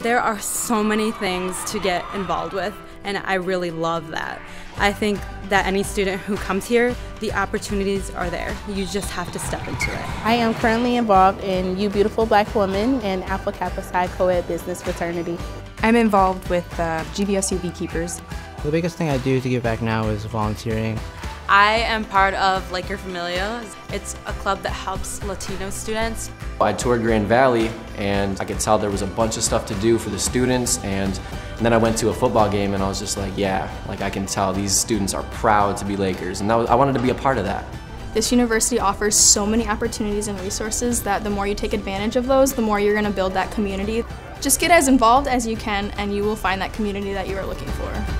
There are so many things to get involved with, and I really love that. I think that any student who comes here, the opportunities are there. You just have to step into it. I am currently involved in You Beautiful Black Woman and Alpha Kappa Psi Co-ed Business Fraternity. I'm involved with uh, GVSU Beekeepers. The biggest thing I do to give back now is volunteering. I am part of Laker Familia. It's a club that helps Latino students. I toured Grand Valley and I could tell there was a bunch of stuff to do for the students and, and then I went to a football game and I was just like, yeah, like I can tell these students are proud to be Lakers and was, I wanted to be a part of that. This university offers so many opportunities and resources that the more you take advantage of those, the more you're going to build that community. Just get as involved as you can and you will find that community that you are looking for.